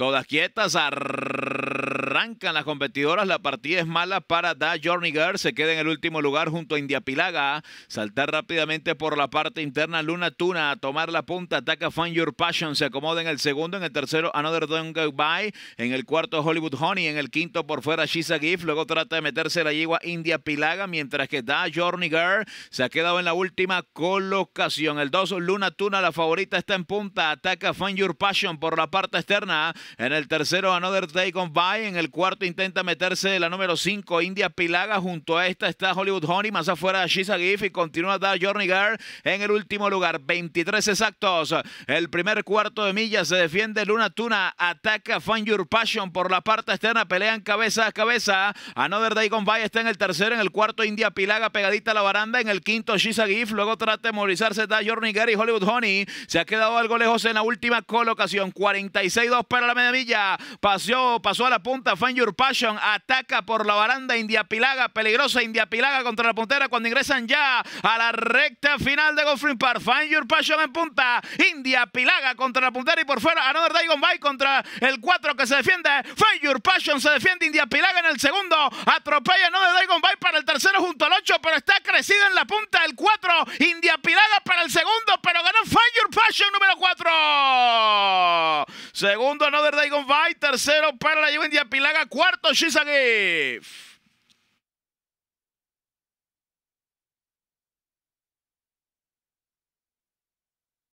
todas quietas, arrancan las competidoras, la partida es mala para Da Journey Girl, se queda en el último lugar junto a India Pilaga, saltar rápidamente por la parte interna Luna Tuna, a tomar la punta, ataca Find Your Passion, se acomoda en el segundo, en el tercero Another Don't Go By, en el cuarto Hollywood Honey, en el quinto por fuera She's a Gift, luego trata de meterse la yegua India Pilaga, mientras que Da Journey Girl se ha quedado en la última colocación. El 2 Luna Tuna, la favorita está en punta, ataca Find Your Passion por la parte externa, en el tercero Another Day Gone By, en cuarto intenta meterse la número 5 India Pilaga, junto a esta está Hollywood Honey, más afuera She's a Gift y continúa Da Journey Girl en el último lugar, 23 exactos. El primer cuarto de milla se defiende Luna Tuna, ataca Find Your Passion por la parte externa, pelean cabeza a cabeza. Another Day Gone By está en el tercero, en el cuarto India Pilaga pegadita a la baranda, en el quinto She's a Gift, luego trata de movilizarse Da Journey Girl y Hollywood Honey. Se ha quedado algo lejos en la última colocación, 46-2 para la media milla. Pasó, pasó a la punta Find Your Passion, ataca por la baranda India Pilaga, peligrosa India Pilaga contra la puntera cuando ingresan ya a la recta final de Golfing Park. Find Your Passion en punta, India Pilaga contra la puntera y por fuera Another Day Gone By contra el 4 que se defiende. Find Your Passion se defiende India Pilaga en el segundo, atropella Another Day Gone By para el tercero junto al 8, pero está crecida en la punta el 4, India Pilaga para el segundo, pero ganó Find Your Passion número 4. Segundo Another Day Gone By, tercero para la India Pilaga, cuarto She's a Gift.